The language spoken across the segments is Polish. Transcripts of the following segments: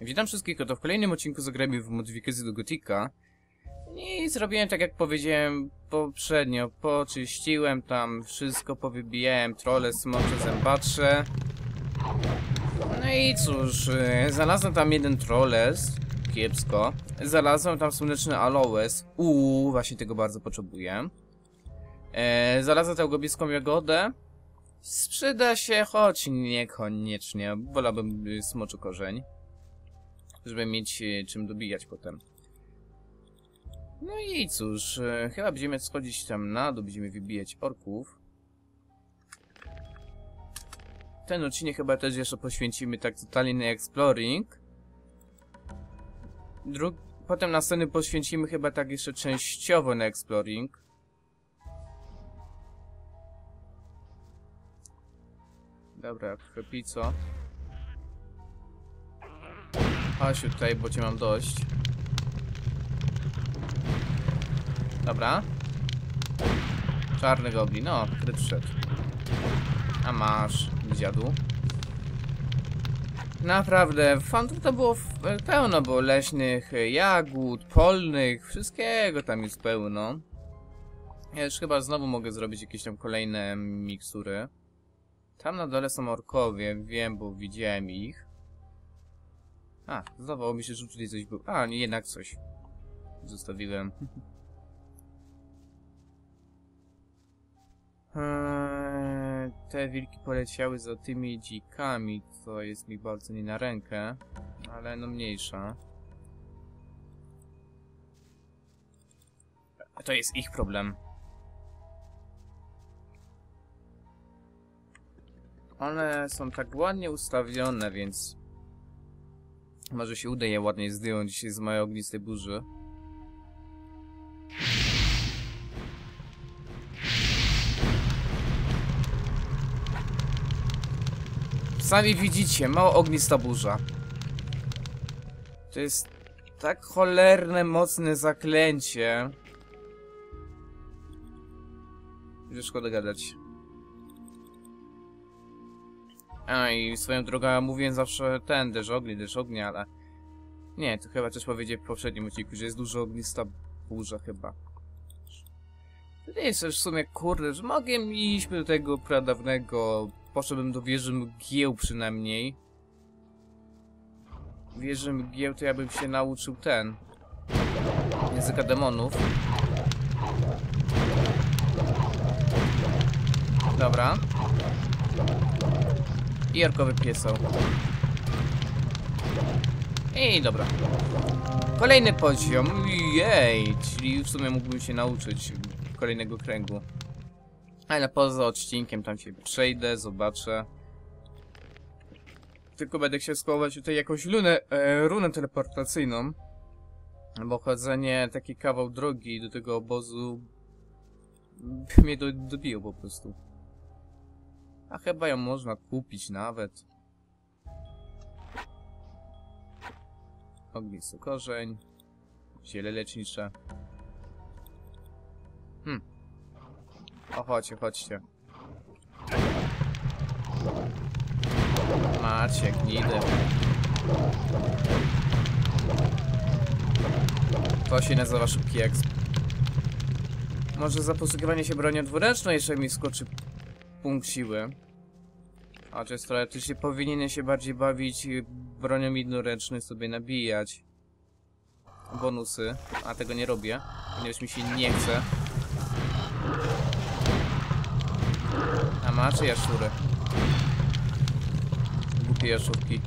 Witam wszystkich, oto w kolejnym odcinku zagramy w modyfikację do Gotika. I zrobiłem tak jak powiedziałem poprzednio, poczyściłem tam wszystko, powybijałem trole, smocze, zębacze. No i cóż, e, znalazłem tam jeden troles, kiepsko. Znalazłem tam słoneczny aloes, uuu, właśnie tego bardzo potrzebuję. E, znalazłem tam gobieską jagodę. Sprzyda się, choć niekoniecznie, wolałbym y, smoczu korzeń żeby mieć e, czym dobijać potem. No i cóż, e, chyba będziemy schodzić tam na dół, będziemy wybijać orków. Ten odcinek chyba też jeszcze poświęcimy tak totalnie na exploring. Drug potem następny poświęcimy chyba tak jeszcze częściowo na exploring. Dobra, krepico. Chodź tutaj, bo cię mam dość. Dobra. Czarny goblin, no, kryt wszedł. A masz, dziadu. Naprawdę, fantów to było pełno, było leśnych jagód, polnych, wszystkiego tam jest pełno. Ja już chyba znowu mogę zrobić jakieś tam kolejne mikstury. Tam na dole są orkowie, wiem, bo widziałem ich. A, zdawało mi się, że tutaj coś było. A, nie, jednak coś. Zostawiłem. Eee, te wilki poleciały za tymi dzikami, co jest mi bardzo nie na rękę, ale no mniejsza. To jest ich problem. One są tak ładnie ustawione, więc może się uda je ładnie zdjąć z mojej ognistej burzy. Sami widzicie, mało ognista burza. To jest tak cholerne, mocne zaklęcie. Że szkoda gadać. A i swoją drogą mówię zawsze ten, deszcz ognia, deszcz ognia, ale... Nie, to chyba też powiedzieć w poprzednim odcinku, że jest dużo ognista burza chyba. To nie jest też w sumie, kurde, że mogłem iść do tego pradawnego, poszedłbym do wieży mgieł przynajmniej. Wieży mgieł to ja bym się nauczył ten... Języka demonów. Dobra. I jarkowy pieseł. I dobra. Kolejny poziom. Jej, czyli w sumie mógłbym się nauczyć kolejnego kręgu. Ale poza odcinkiem tam się przejdę, zobaczę. Tylko będę chciał skołować tutaj jakąś lunę, e, runę teleportacyjną. Bo chodzenie taki kawał drogi do tego obozu mnie do, dobiło po prostu. A chyba ją można kupić nawet. Ognisty korzeń. Ziele lecznicze. Hmm. O, chodźcie, chodźcie. Macie, gnidy. To się nazywa szybki exp. Może za posługiwanie się bronią dwuręczną jeszcze mi skoczy punkt siły. Chociaż teoretycznie powinienem się bardziej bawić bronią jednoręczną sobie nabijać bonusy, a tego nie robię, ponieważ mi się nie chce. A ma czy jaszczury? Głupie jaszczurki.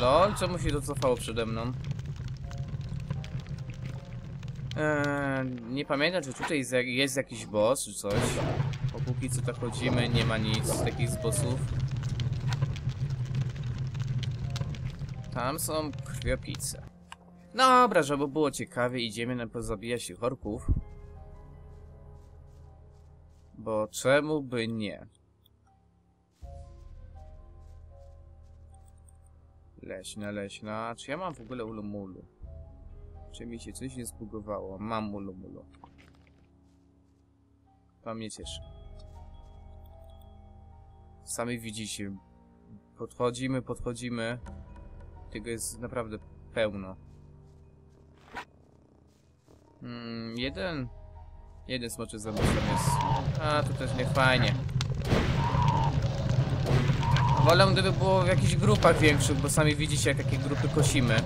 Lol, czemu się to cofało przede mną? Eee, nie pamiętam, czy tutaj jest, jak- jest jakiś boss, czy coś. Póki co to chodzimy, nie ma nic z takich bossów. Tam są krwiopice. Dobra, żeby było ciekawie, idziemy na pozabijać tych orków. Bo czemu by nie? Leśna, leśna. Czy ja mam w ogóle ulumulu? Czy mi się coś nie zbugowało? Mam ulumulu. To mnie cieszy. Sami widzicie, Podchodzimy, podchodzimy. Tego jest naprawdę pełno. Mm, jeden. Jeden smoczy tam jest. A, to też nie fajnie. Wolę, gdyby było w jakichś grupach większych, bo sami widzicie, jak takie grupy kosimy.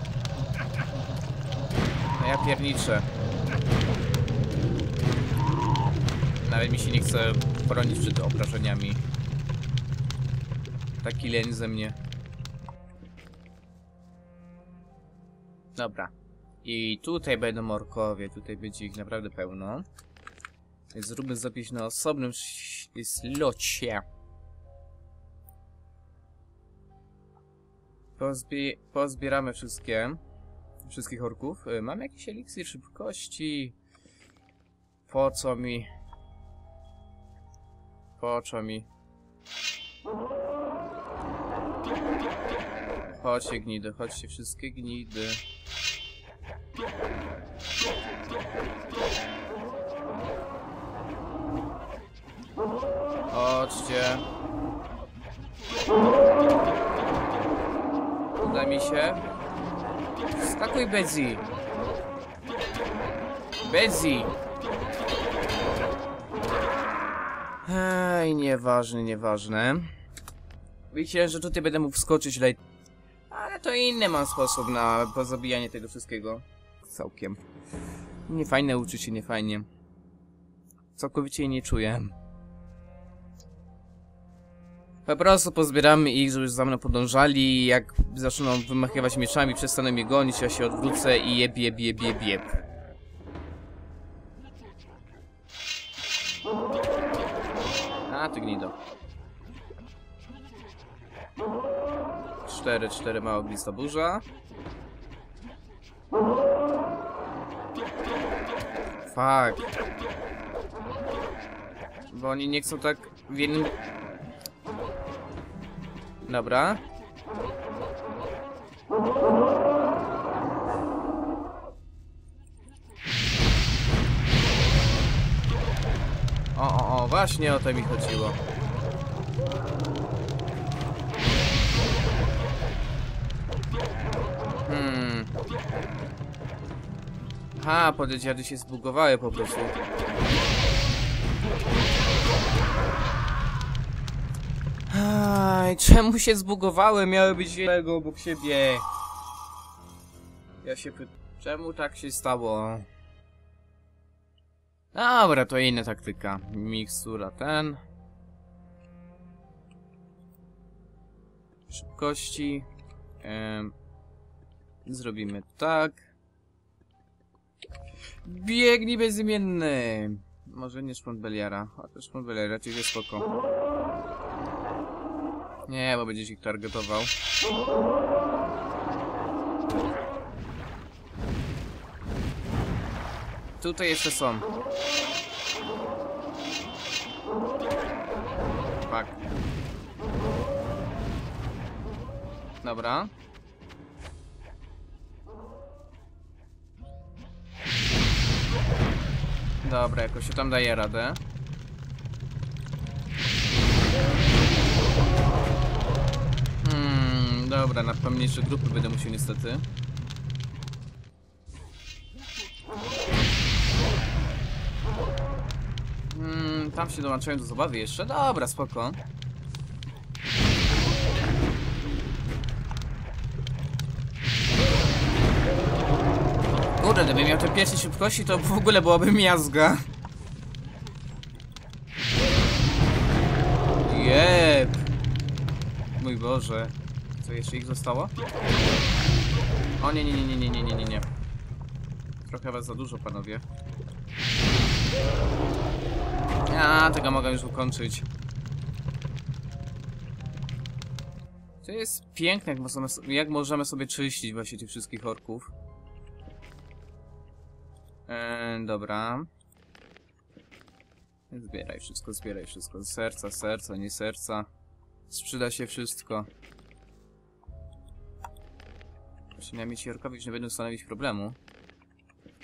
Ja pierniczę. Nawet mi się nie chce bronić przed obrażeniami. Taki leń ze mnie. Dobra. I tutaj będą orkowie, tutaj będzie ich naprawdę pełno. Więc zróbmy zapis na osobnym slocie. Pozbie pozbieramy wszystkie. Wszystkich orków. Y, Mam jakiś eliksir szybkości. Po co mi? Po co mi? Chodźcie gnidy, chodźcie wszystkie gnidy. Chodźcie. Uda mi się. Skakuj, Bezi. Bezi. Ej, nieważne, nieważne. Wiecie, że tutaj będę mógł wskoczyć lej... Ale to inny mam sposób na pozabijanie tego wszystkiego. Całkiem. Niefajne uczucie, niefajnie. Całkowicie nie czuję. Po prostu pozbieramy ich, żeby za mną podążali jak zaczną wymachiwać mieczami, przestaną mnie gonić, ja się odwrócę i jeb, jeb, jeb, jeb, jeb. A, ty gnido. Cztery, cztery mała glista burza. Fuck. Bo oni nie chcą tak w jednym... Dobra. O, o, o, właśnie o to mi chodziło. Hmm. Ha, podejdziady się zbugowały po prostu. Aj, czemu się zbugowały? Miały być jednego obok siebie. Ja się pytam, czemu tak się stało? Dobra, to inna taktyka. Mikstura ten. Szybkości. Zrobimy tak. Biegnij bezimienny. Może nie szpon Beliara, chociaż szpon Beliara jest spoko. Nie, bo będziesz ich targetował. Tutaj jeszcze są. Fuck. Dobra. Dobra, jakoś się tam daje radę. Dobra, na pomniejsze grupy będę musiał niestety. Hmm, tam się dołączają do zabawy jeszcze? Dobra, spoko. Kurde, gdybym miał te pierwsze szybkości, to w ogóle byłaby miazga. Jeb. Mój Boże. Co, jeszcze ich zostało? O nie, nie, nie, nie, nie, nie, nie, nie, nie. Trochę was za dużo, panowie. Ja tego mogę już ukończyć. To jest piękne, jak możemy, jak możemy sobie czyścić właśnie tych wszystkich orków. Eee, dobra. Zbieraj wszystko, zbieraj wszystko. Serca, serca, nie serca. Sprzyda się wszystko. Przynajmniej ci orkowie już nie będą stanowić problemu.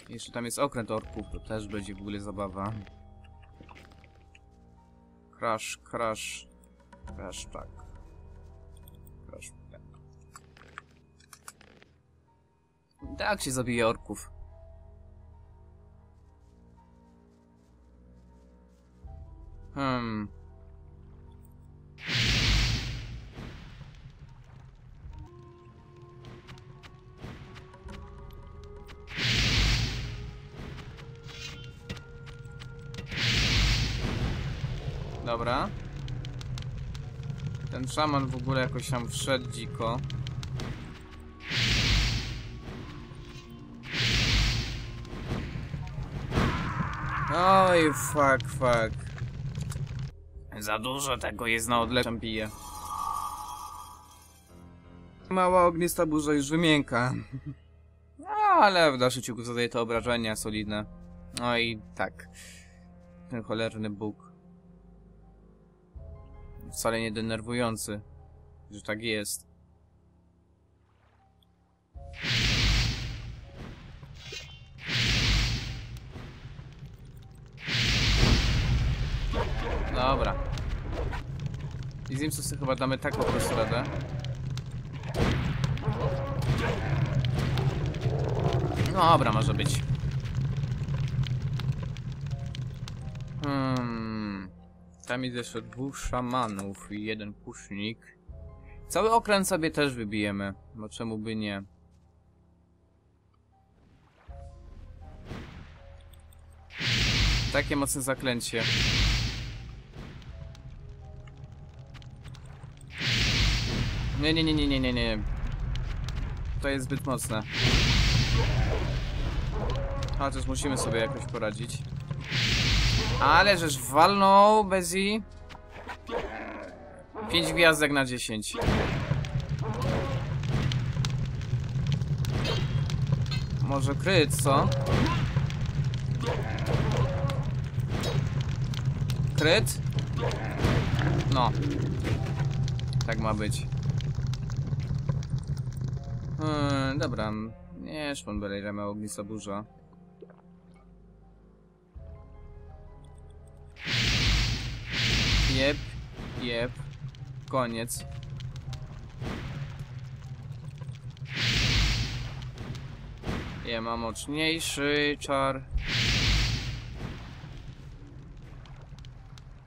Jeszcze tam jest okręt orków, to też będzie w ogóle zabawa. Crash, crash, crash, tak. Crash, tak. Tak się zabije orków. Hmm. Dobra. Ten szaman w ogóle jakoś tam wszedł dziko. Oj, fuck, fuck. Za dużo tego jest na odległym bije. Mała ognista burza już wymięka. No, ale w dalszym ciągu zadaje to obrażenia solidne. No i tak. Ten cholerny Bóg. Wcale nie denerwujący, że tak jest. Dobra. I z nim sobie chyba damy tak po prostu radę. Dobra, może być. Tam jest jeszcze dwóch szamanów i jeden pusznik. Cały okręt sobie też wybijemy, bo czemu by nie. Takie mocne zaklęcie. Nie, nie, nie, nie, nie, nie, nie. To jest zbyt mocne. Chociaż musimy sobie jakoś poradzić. Ale żeż walnął Bezi. 5 gwiazdek na 10. Może kryt, co? Kryt? No. Tak ma być. Hmm, dobra. Nie, szpon Belejra miał ognista burza. Jep, jep. Koniec. Ja mam mocniejszy czar.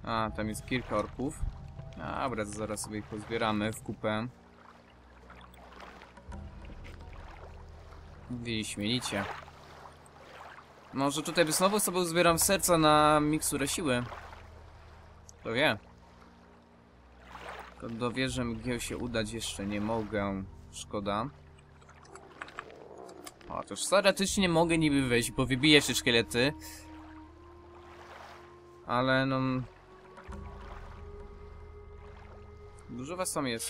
A, tam jest kilka orków. Dobra, zaraz sobie ich pozbieramy w kupę. Wyśmienicie. Może tutaj by znowu sobie uzbieram serca na miksturę siły. Kto wie? Tylko do wieży mgieł się udać jeszcze nie mogę. Szkoda. O, toż teoretycznie mogę niby wejść, bo wybiję się szkielety. Ale no... Dużo was tam jest.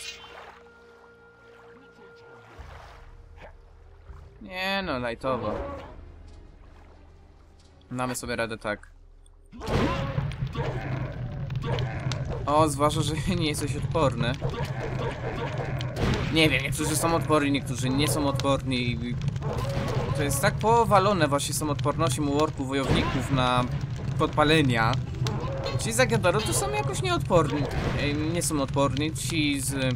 Nie no, lajtowo. Damy sobie radę tak. O, zwłaszcza, że nie jesteś odporny. Nie wiem, niektórzy są odporni, niektórzy nie są odporni. To jest tak powalone właśnie są odpornością u orków, wojowników na podpalenia. Ci z Agadaru to są jakoś nieodporni. Nie są odporni, ci z...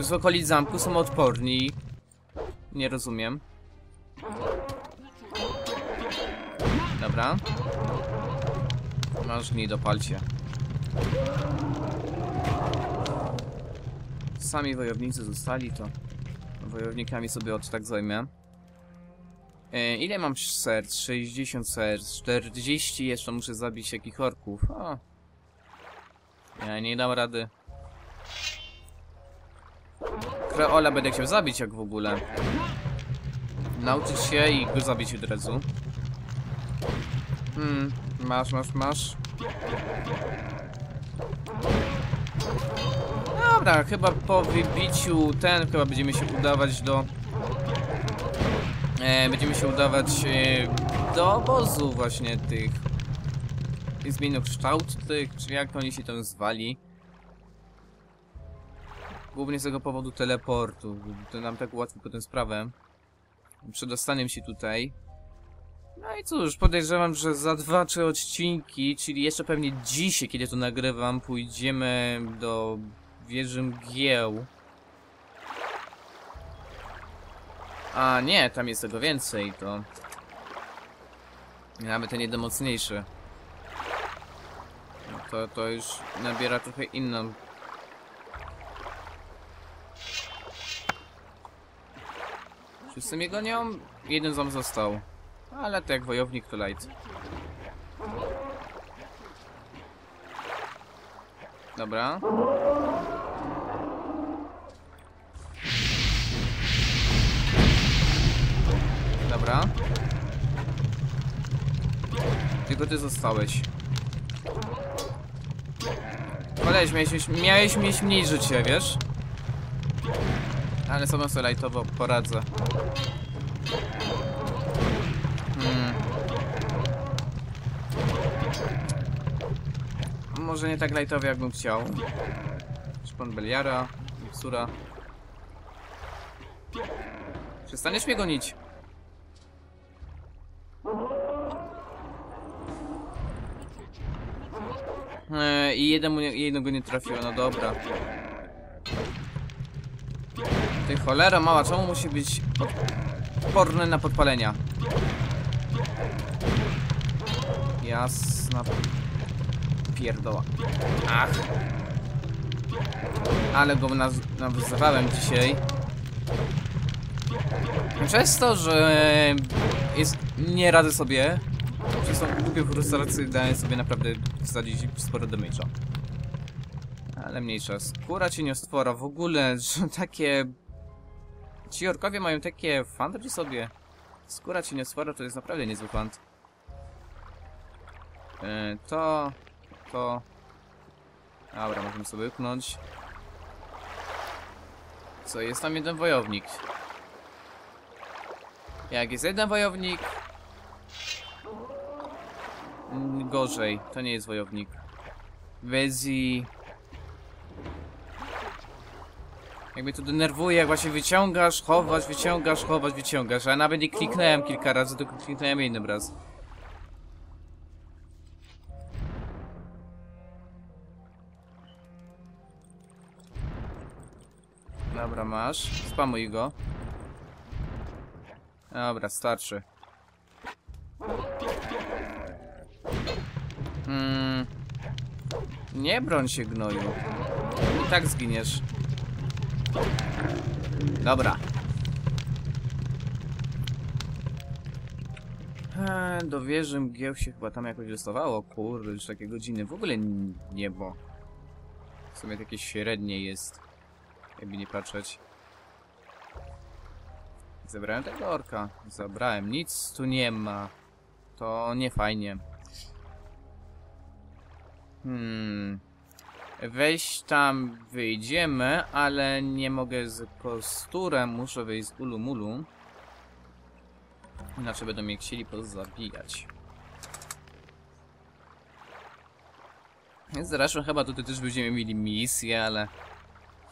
z okolic zamku są odporni. Nie rozumiem. Dobra. Masz gnij do palcie. Sami wojownicy zostali, to wojownikami sobie od tak zajmę. E, ile mam serc? 60 serc, 40 jeszcze muszę zabić jakich orków. O. Ja nie dam rady. Kreola będę chciał zabić jak w ogóle. Nauczyć się i go zabić od razu. Hmm, masz, masz, masz. Dobra, chyba po wybiciu ten, chyba będziemy się udawać do... E, będziemy się udawać e, do obozu właśnie tych... Zmienokształt tych, czy jak oni się tam zwali. Głównie z tego powodu teleportu. To nam tak ułatwi potem sprawę. Przedostaniem się tutaj. No i cóż, podejrzewam, że za dwa, trzy odcinki, czyli jeszcze pewnie dzisiaj, kiedy to nagrywam, pójdziemy do wieży mgieł. A nie, tam jest tego więcej, to... Nawet ten jeden mocniejszy. No To, to już nabiera trochę inną... Wszyscy mnie gonią? Jeden ząb został. Ale to jak wojownik to light. Dobra. Dobra. Tylko ty zostałeś. Koleś, miałeś, miałeś mieć mniej życia, wiesz? Ale sobie sobie lightowo poradzę. Może nie tak lightowo jakbym chciał. Szpon Beliara, Miksura. Przestaniesz mnie gonić. Eee, I jednego nie trafiło, no dobra. Ty cholera mała, czemu musi być odporny na podpalenia? Jasna pierdoła. Ach. Ale go naz nawzywałem dzisiaj. Przez to, że jest, nie radzę sobie, przez tą głupią frustrację daję sobie naprawdę wsadzić sporo damage'a. Ale mniejsza. Skóra cieniostwora w ogóle, że takie... Ci orkowie mają takie fanty sobie. Skóra cieniostwora to jest naprawdę niezły fant. Yy, to... To... Dobra, możemy sobie uknąć. Co, jest tam jeden wojownik. Jak jest jeden wojownik... mm, Gorzej, to nie jest wojownik. Wezi... Jakby to denerwuje, jak właśnie wyciągasz, chowasz, wyciągasz, chowasz, wyciągasz. A ja nawet nie kliknąłem kilka razy, tylko kliknąłem jednym raz. Masz. Spamuj go. Dobra, starczy. Mm. Nie broń się, gnoju. I tak zginiesz. Dobra. Eee, do wieży mgieł się chyba tam jakoś dostawało. Kurde, już takie godziny. W ogóle niebo. W sumie takie średnie jest. Jakby nie patrzeć. Zebrałem tego orka. Zabrałem. Nic tu nie ma. To nie fajnie. Hmm. Wejść tam wyjdziemy, ale nie mogę z kosturem. Muszę wyjść z ulumulu. Inaczej będą mnie chcieli pozabijać. Zresztą chyba tutaj też będziemy mieli misję, ale...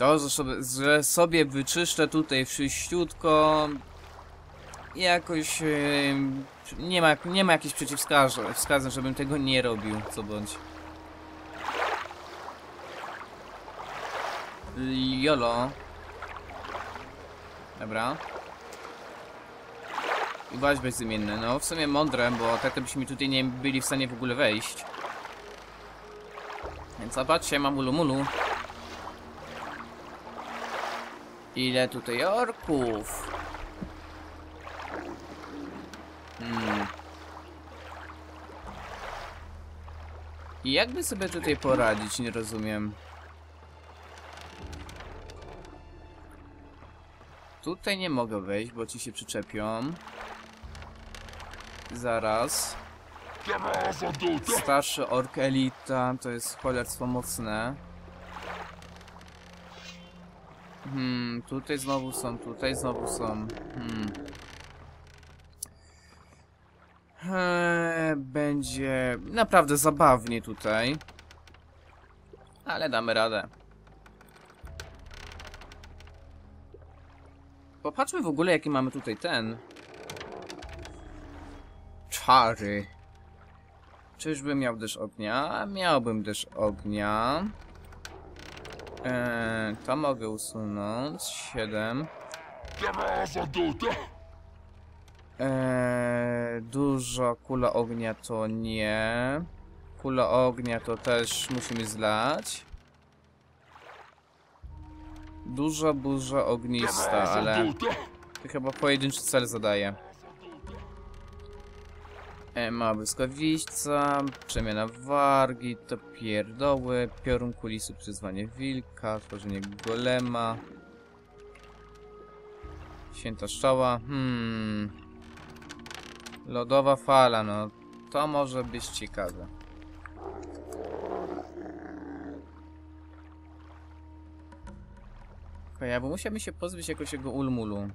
To, że sobie, że sobie wyczyszczę tutaj wszyściutko... Jakoś... em, nie, ma, nie ma jakichś przeciwwskazań, wskazań, żebym tego nie robił, co bądź. Jolo. Dobra. I bać bezimienny. No, w sumie mądre, bo tak to byśmy tutaj nie byli w stanie w ogóle wejść. Więc zobaczcie, mam ulumulu. Ile tutaj orków? Hmm. I jakby sobie tutaj poradzić, nie rozumiem. Tutaj nie mogę wejść, bo ci się przyczepią. Zaraz. Starszy ork elita, to jest cholerstwo mocne. Hmm, tutaj znowu są, tutaj znowu są. Hmm. Eee, będzie naprawdę zabawnie tutaj. Ale damy radę. Popatrzmy w ogóle jaki mamy tutaj ten. Czary. Czyżbym miał deszcz ognia? Miałbym deszcz ognia. Eee, to mogę usunąć. 7. Eee, dużo kula ognia to nie. Kula ognia to też musimy zlać. Duża burza ognista, ale to chyba pojedynczy cel zadaje. E, ma błyskawica, przemiana wargi, to pierdoły, piorun kulisy, przyzwanie wilka, tworzenie golema. Święta szczała, hmm. Lodowa fala, no to może być ciekawe. Okej, bo musiałbym się pozbyć jakoś jego ulmulu.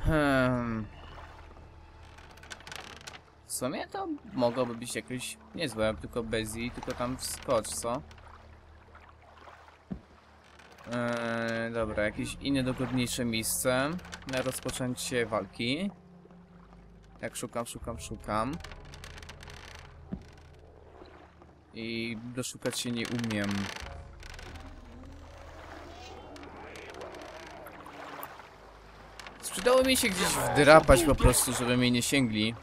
Hmm. Sumie to mogłoby być jakoś niezłe, tylko bez i tylko tam wskocz, co? Eee, dobra, jakieś inne dogodniejsze miejsce na rozpoczęcie walki. Jak szukam, szukam, szukam. I doszukać się nie umiem. Sprzedało mi się gdzieś wdrapać po prostu, żeby mnie nie sięgli.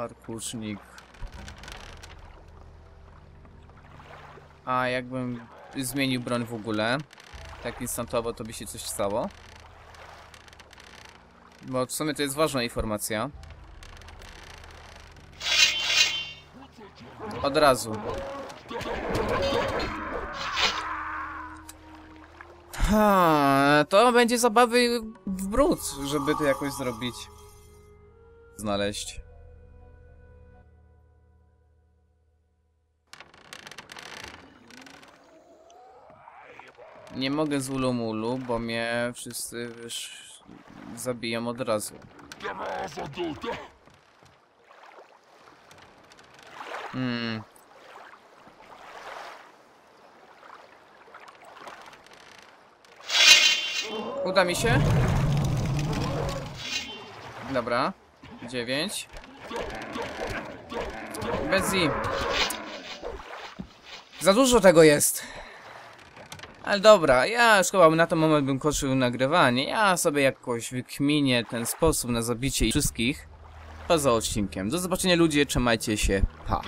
Arkusznik. A jakbym zmienił broń w ogóle, tak instantowo, to by się coś stało. Bo w sumie to jest ważna informacja. Od razu. Ha, to będzie zabawy w brud, żeby to jakoś zrobić. Znaleźć. Nie mogę z ulumulu, bo mnie wszyscy wiesz, zabiją od razu. Hmm. Uda mi się? Dobra. Dziewięć. Bez. Za dużo tego jest. Ale dobra, ja chyba na ten moment bym kończył nagrywanie. Ja sobie jakoś wykminię ten sposób na zabicie ich wszystkich. Poza odcinkiem. Do zobaczenia ludzie, trzymajcie się. Pa.